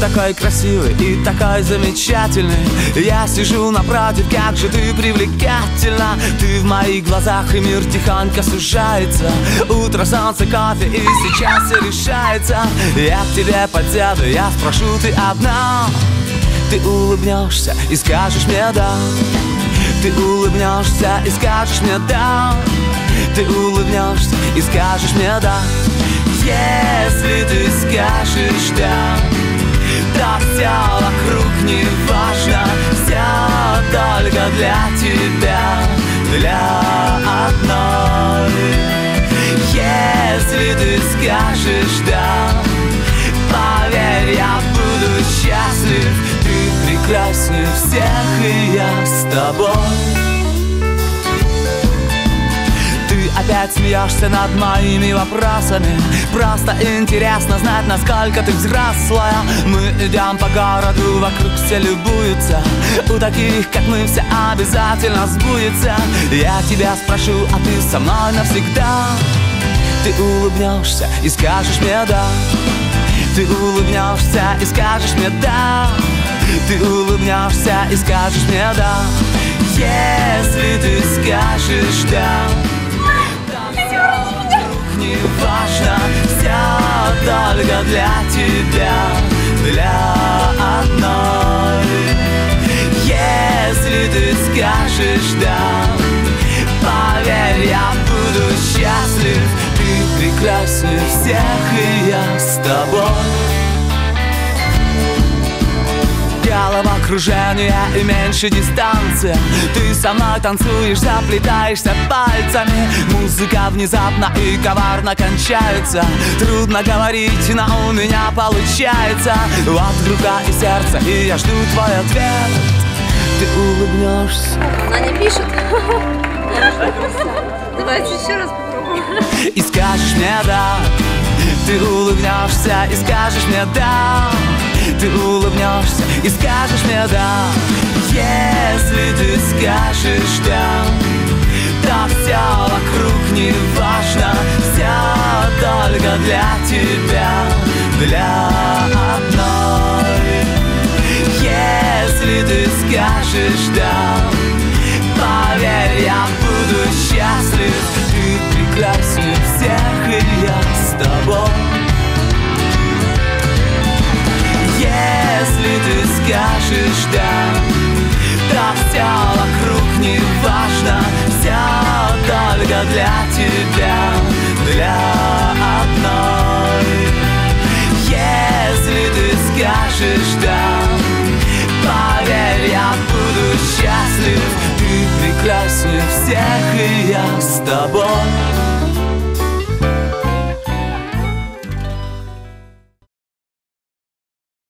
такой красивый и такой замечательный. Я сижу напротив, как же ты привлекательна. Ты в моих глазах и мир тихонько сужается. Утро, солнце, кофе и сейчас все решается. Я к тебе подсяду, я спрошу, ты одна? Ты улыбнешься и скажешь мне да Ты улыбнешься и скажешь мне да Ты улыбнешься и скажешь мне да если ты скажешь да не важно. Все только для тебя Для одной. Если ты скажешь да Поверь, я буду счастлив. Ты прекраснее всех, и я с тобой опять смеешься над моими вопросами. Просто интересно знать, насколько ты взрослая. Мы идем по городу, вокруг все любуются. У таких, как мы, все обязательно сбудется. Я тебя спрошу, а ты со мной навсегда? Ты улыбнешься и скажешь мне да Ты улыбнешься и скажешь мне да Ты улыбнешься и скажешь мне да Если ты скажешь да Все для тебя Для одной. Если ты скажешь да Поверь, я буду счастлив. Ты прекраснее всех, и я с тобой головокружение и меньше дистанция Ты мной танцуешь, заплетаешься пальцами. Музыка внезапно и коварно кончается. Трудно говорить, но у меня получается. Вот рука и сердце, и я жду твой ответ. Ты улыбнешься. Она не пишет Давайте еще раз попробуем И скажешь мне да Ты улыбнешься и скажешь мне да ты улыбнешься и скажешь мне да Если ты скажешь да Да все вокруг не важно Все только для тебя Для скажешь да. Да все вокруг не важно Все только для тебя Для одной. Если ты скажешь да Поверь, я буду счастлив. Ты прекраснее всех, и я с тобой